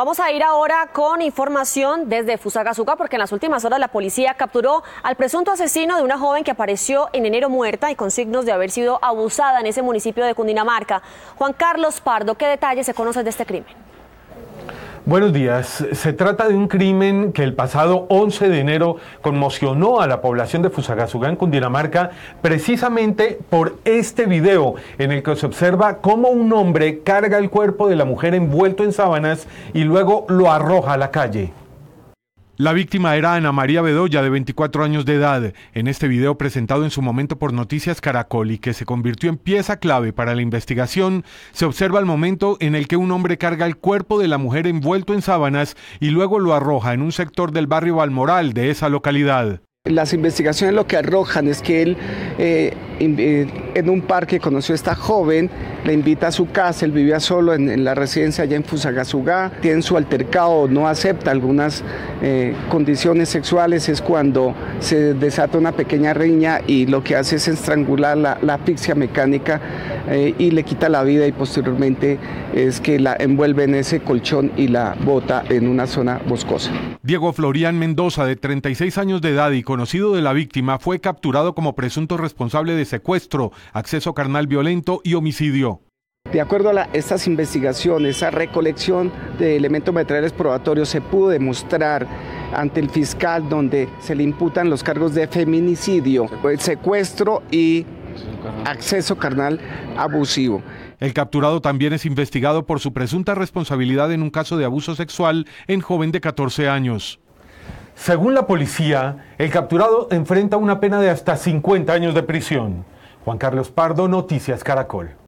Vamos a ir ahora con información desde Fusagasugá porque en las últimas horas la policía capturó al presunto asesino de una joven que apareció en enero muerta y con signos de haber sido abusada en ese municipio de Cundinamarca. Juan Carlos Pardo, ¿qué detalles se conocen de este crimen? Buenos días. Se trata de un crimen que el pasado 11 de enero conmocionó a la población de Fusagasugá en Cundinamarca precisamente por este video en el que se observa cómo un hombre carga el cuerpo de la mujer envuelto en sábanas y luego lo arroja a la calle. La víctima era Ana María Bedoya, de 24 años de edad. En este video presentado en su momento por Noticias Caracol y que se convirtió en pieza clave para la investigación, se observa el momento en el que un hombre carga el cuerpo de la mujer envuelto en sábanas y luego lo arroja en un sector del barrio Balmoral de esa localidad. Las investigaciones lo que arrojan es que él eh, eh, en un parque conoció a esta joven, le invita a su casa, él vivía solo en, la residencia allá en Fusagasugá, tiene su altercado, no acepta algunas eh, condiciones sexuales, es cuando se desata una pequeña riña y lo que hace es estrangular la, la asfixia mecánica y le quita la vida y posteriormente es que la envuelve en ese colchón y la bota en una zona boscosa. Diego Florian Mendoza, de 36 años de edad y conocido de la víctima, fue capturado como presunto responsable de secuestro, acceso carnal violento y homicidio. De acuerdo a estas investigaciones, esa recolección de elementos materiales probatorios se pudo demostrar ante el fiscal donde se le imputan los cargos de feminicidio, secuestro y acceso carnal abusivo. El capturado también es investigado por su presunta responsabilidad en un caso de abuso sexual en joven de 14 años. Según la policía, el capturado enfrenta una pena de hasta 50 años de prisión. Juan Carlos Pardo, Noticias Caracol.